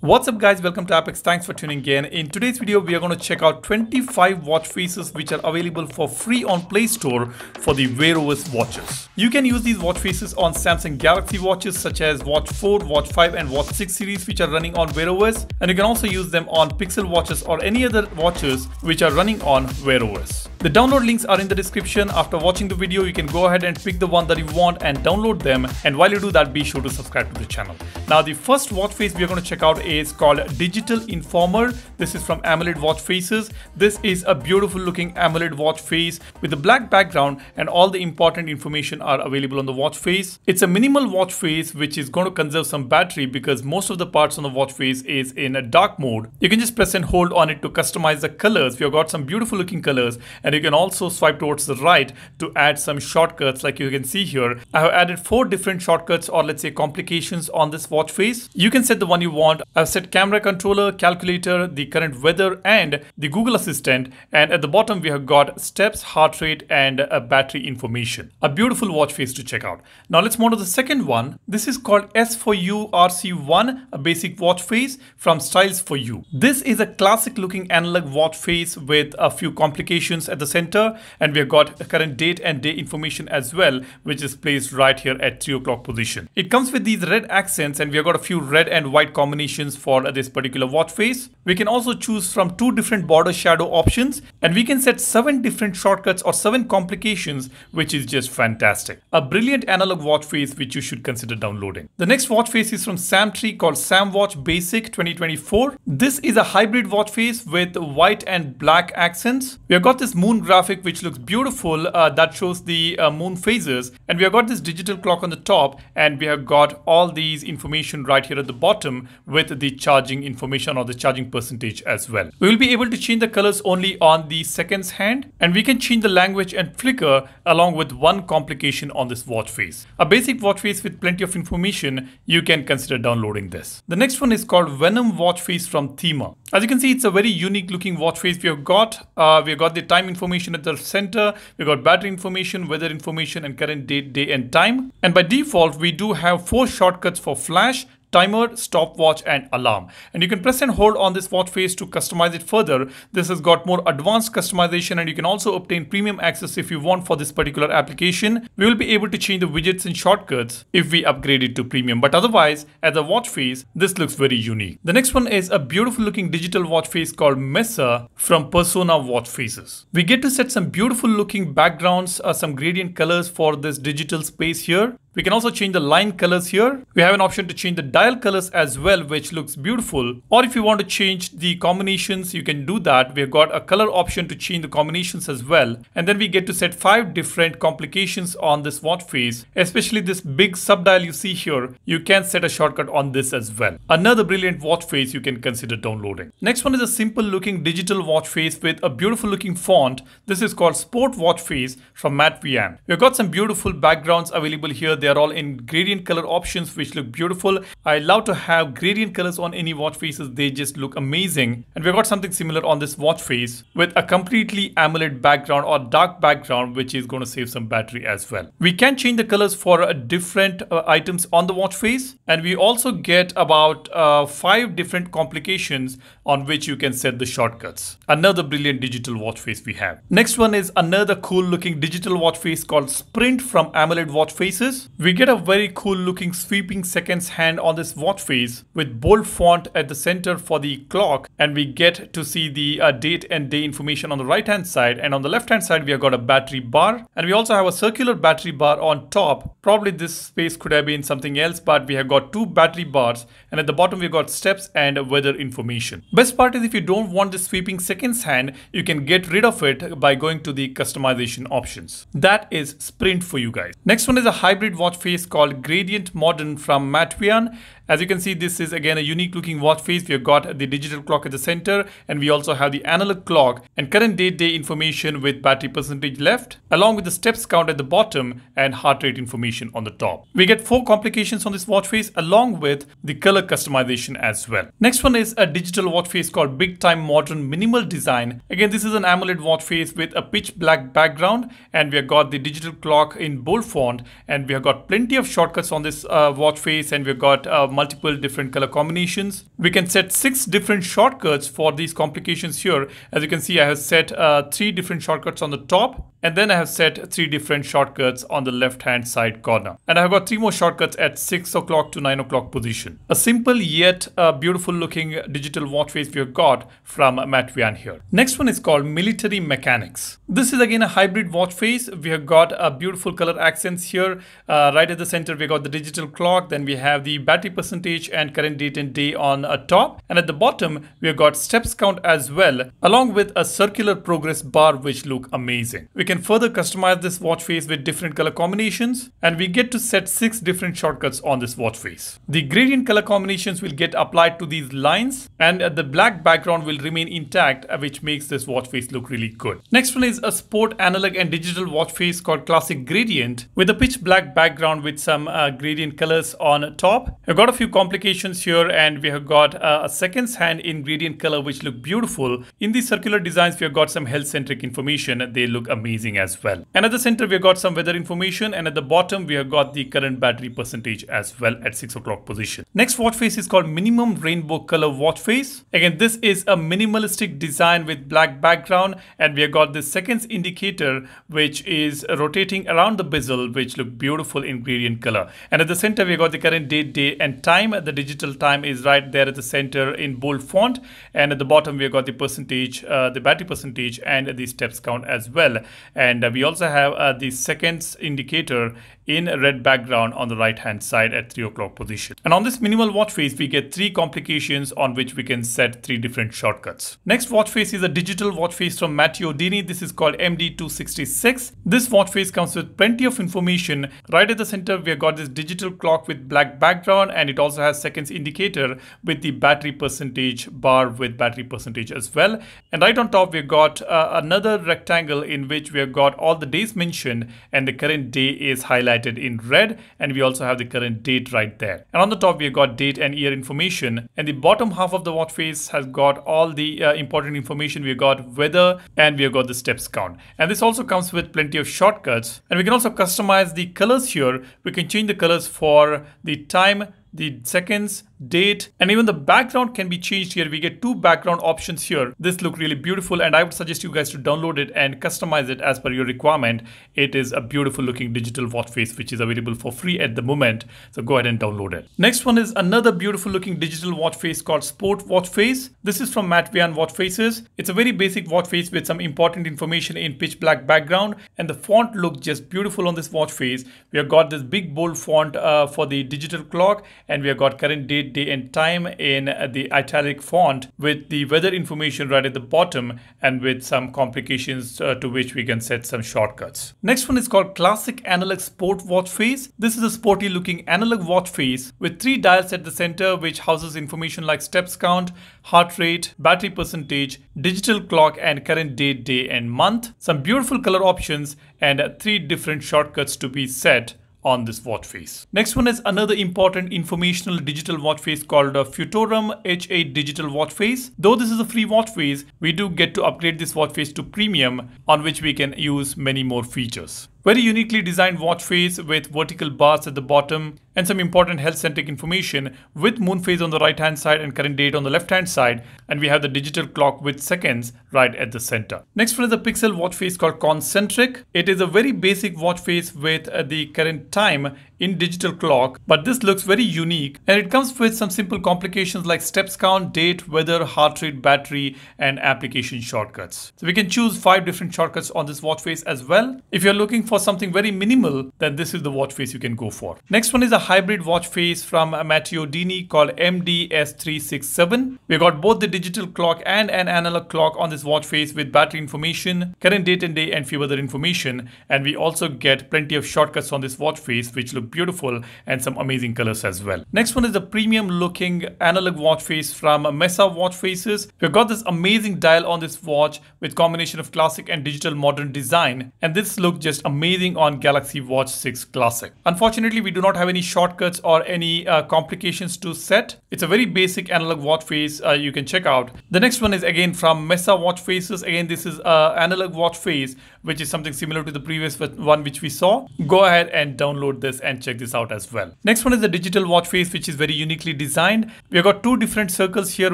What's up guys, welcome to AppX, thanks for tuning in. In today's video, we are going to check out 25 watch faces which are available for free on Play Store for the Wear OS watches. You can use these watch faces on Samsung Galaxy watches such as Watch 4, Watch 5 and Watch 6 series which are running on Wear OS and you can also use them on Pixel watches or any other watches which are running on Wear OS. The download links are in the description. After watching the video, you can go ahead and pick the one that you want and download them. And while you do that, be sure to subscribe to the channel. Now, the first watch face we are going to check out is called Digital Informer. This is from AMOLED Watch Faces. This is a beautiful looking AMOLED watch face with a black background and all the important information are available on the watch face. It's a minimal watch face which is going to conserve some battery because most of the parts on the watch face is in a dark mode. You can just press and hold on it to customize the colors. We've got some beautiful looking colors and you can also swipe towards the right to add some shortcuts like you can see here. I have added four different shortcuts or let's say complications on this watch face. You can set the one you want. I've set camera controller, calculator, the current weather and the Google Assistant and at the bottom we have got steps, heart rate and a battery information. A beautiful watch face to check out. Now let's move to the second one. This is called S4U RC1, a basic watch face from Styles for You. This is a classic looking analog watch face with a few complications at the center and we have got current date and day information as well which is placed right here at 3 o'clock position. It comes with these red accents and we have got a few red and white combinations for this particular watch face. We can also choose from two different border shadow options and we can set seven different shortcuts or seven complications which is just fantastic. A brilliant analog watch face which you should consider downloading. The next watch face is from Samtree called SamWatch Basic 2024. This is a hybrid watch face with white and black accents. We have got this moon graphic which looks beautiful uh, that shows the uh, moon phases and we have got this digital clock on the top and we have got all these information right here at the bottom with the charging information or the charging percentage as well. We will be able to change the colors only on the seconds hand and we can change the language and flicker along with one complication on this watch face. A basic watch face with plenty of information, you can consider downloading this. The next one is called Venom watch face from Thema. As you can see, it's a very unique looking watch face we have got. Uh, we have got the time information at the center. We've got battery information, weather information, and current date, day, and time. And by default, we do have four shortcuts for flash, timer, stopwatch and alarm. And you can press and hold on this watch face to customize it further. This has got more advanced customization and you can also obtain premium access if you want for this particular application. We will be able to change the widgets and shortcuts if we upgrade it to premium. But otherwise, as a watch face, this looks very unique. The next one is a beautiful looking digital watch face called Messa from Persona Watch Faces. We get to set some beautiful looking backgrounds, uh, some gradient colors for this digital space here. We can also change the line colors here. We have an option to change the dial colors as well, which looks beautiful. Or if you want to change the combinations, you can do that. We've got a color option to change the combinations as well. And then we get to set five different complications on this watch face, especially this big subdial you see here. You can set a shortcut on this as well. Another brilliant watch face you can consider downloading. Next one is a simple looking digital watch face with a beautiful looking font. This is called Sport Watch Face from Matt. We've got some beautiful backgrounds available here. Are all in gradient color options which look beautiful. I love to have gradient colors on any watch faces. They just look amazing. And we've got something similar on this watch face with a completely AMOLED background or dark background which is going to save some battery as well. We can change the colors for uh, different uh, items on the watch face and we also get about uh, five different complications on which you can set the shortcuts. Another brilliant digital watch face we have. Next one is another cool looking digital watch face called Sprint from AMOLED watch faces. We get a very cool looking sweeping seconds hand on this watch face with bold font at the center for the clock and we get to see the uh, date and day information on the right hand side and on the left hand side we have got a battery bar and we also have a circular battery bar on top. Probably this space could have been something else but we have got two battery bars and at the bottom we've got steps and weather information. Best part is if you don't want the sweeping seconds hand you can get rid of it by going to the customization options. That is Sprint for you guys. Next one is a hybrid watch face called Gradient Modern from Matveyan as you can see, this is again a unique looking watch face. We have got the digital clock at the center and we also have the analog clock and current date day information with battery percentage left along with the steps count at the bottom and heart rate information on the top. We get four complications on this watch face along with the color customization as well. Next one is a digital watch face called Big Time Modern Minimal Design. Again, this is an AMOLED watch face with a pitch black background and we have got the digital clock in bold font and we have got plenty of shortcuts on this uh, watch face and we've got uh, multiple different color combinations. We can set six different shortcuts for these complications here. As you can see, I have set uh, three different shortcuts on the top and then I have set three different shortcuts on the left hand side corner. And I've got three more shortcuts at 6 o'clock to 9 o'clock position. A simple yet uh, beautiful looking digital watch face we have got from Matveyan here. Next one is called Military Mechanics. This is again a hybrid watch face. We have got a beautiful color accents here. Uh, right at the center we got the digital clock. Then we have the battery percentage and current date and day on a top. And at the bottom we have got steps count as well along with a circular progress bar which look amazing. We can can further customize this watch face with different color combinations and we get to set six different shortcuts on this watch face. The gradient color combinations will get applied to these lines and the black background will remain intact uh, which makes this watch face look really good. Next one is a sport analog and digital watch face called Classic Gradient with a pitch black background with some uh, gradient colors on top. I've got a few complications here and we have got uh, a seconds hand in gradient color which look beautiful. In these circular designs we have got some health centric information. They look amazing as well. And at the center, we've got some weather information. And at the bottom, we have got the current battery percentage as well at 6 o'clock position. Next watch face is called minimum rainbow color watch face. Again, this is a minimalistic design with black background. And we have got the seconds indicator, which is rotating around the bezel, which look beautiful in gradient color. And at the center, we have got the current date, day, and time. The digital time is right there at the center in bold font. And at the bottom, we have got the percentage, uh, the battery percentage, and the steps count as well and uh, we also have uh, the seconds indicator in red background on the right hand side at 3 o'clock position. And on this minimal watch face, we get three complications on which we can set three different shortcuts. Next watch face is a digital watch face from Matteo Dini. This is called MD266. This watch face comes with plenty of information. Right at the center, we have got this digital clock with black background and it also has seconds indicator with the battery percentage bar with battery percentage as well. And right on top, we've got uh, another rectangle in which we have got all the days mentioned and the current day is highlighted in red and we also have the current date right there. And on the top we have got date and year information and the bottom half of the watch face has got all the uh, important information. We have got weather and we have got the steps count. And this also comes with plenty of shortcuts and we can also customize the colors here. We can change the colors for the time the seconds, date, and even the background can be changed here. We get two background options here. This look really beautiful and I would suggest you guys to download it and customize it as per your requirement. It is a beautiful looking digital watch face which is available for free at the moment. So go ahead and download it. Next one is another beautiful looking digital watch face called Sport Watch Face. This is from Matveyan Watch Faces. It's a very basic watch face with some important information in pitch black background and the font look just beautiful on this watch face. We have got this big bold font uh, for the digital clock and we have got current date, day and time in the italic font with the weather information right at the bottom and with some complications uh, to which we can set some shortcuts. Next one is called Classic Analog Sport Watch Face. This is a sporty looking analog watch face with three dials at the center which houses information like steps count, heart rate, battery percentage, digital clock and current date, day and month. Some beautiful color options and three different shortcuts to be set on this watch face. Next one is another important informational digital watch face called a Futorum H8 digital watch face. Though this is a free watch face, we do get to upgrade this watch face to premium on which we can use many more features. Very uniquely designed watch face with vertical bars at the bottom and some important health centric information with moon phase on the right hand side and current date on the left hand side and we have the digital clock with seconds right at the center. Next one is a pixel watch face called concentric. It is a very basic watch face with uh, the current time in digital clock but this looks very unique and it comes with some simple complications like steps count, date, weather, heart rate, battery and application shortcuts. So we can choose five different shortcuts on this watch face as well. If you're looking for something very minimal then this is the watch face you can go for. Next one is a hybrid watch face from Matteo Dini called MDS367. We got both the digital clock and an analog clock on this watch face with battery information, current date and day and few other information. And we also get plenty of shortcuts on this watch face which look beautiful and some amazing colors as well. Next one is the premium looking analog watch face from Messa Watch Faces. We've got this amazing dial on this watch with combination of classic and digital modern design. And this look just amazing on Galaxy Watch 6 Classic. Unfortunately, we do not have any shortcuts or any uh, complications to set. It's a very basic analog watch face uh, you can check out. The next one is again from Messa Watch Faces. Again, this is uh, analog watch face, which is something similar to the previous one which we saw. Go ahead and download this and check this out as well. Next one is the digital watch face which is very uniquely designed. We have got two different circles here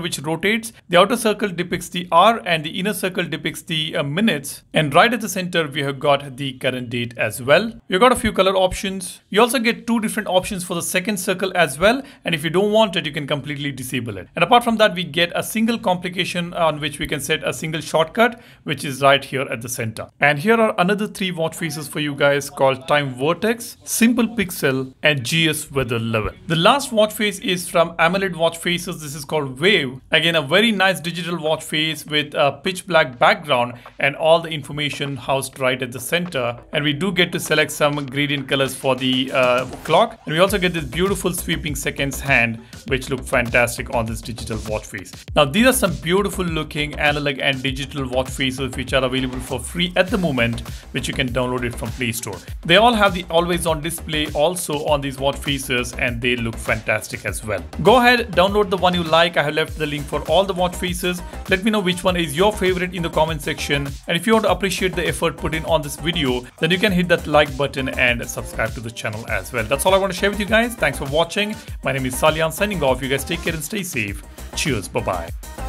which rotates. The outer circle depicts the hour and the inner circle depicts the uh, minutes. And right at the center we have got the current date as well. We've got a few color options. You also get two different options for the second circle as well. And if you don't want it, you can completely disable it. And apart from that, we get a single complication on which we can set a single shortcut, which is right here at the center. And here are another three watch faces for you guys called Time Vortex, Simple Pixel, and GS Weather 11. The last watch face is from AMOLED watch faces. This is called Wave. Again, a very nice digital watch face with a pitch black background and all the information housed right at the center. And we do get to select some gradient colors for the uh, clock. And we also get this beautiful sweeping seconds hand, which look fantastic on this digital watch face. Now, these are some beautiful looking analog and digital watch faces which are available for free at the moment, which you can download it from Play Store. They all have the always on display also on these watch faces and they look fantastic as well. Go ahead, download the one you like. I have left the link for all the watch faces. Let me know which one is your favorite in the comment section. And if you want to appreciate the effort put in on this video, then you can hit that like button and subscribe to the channel as well. That's all I want to share with you guys. Thanks for watching. My name is Salyan signing off. You guys take care and stay safe. Cheers. Bye-bye.